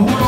But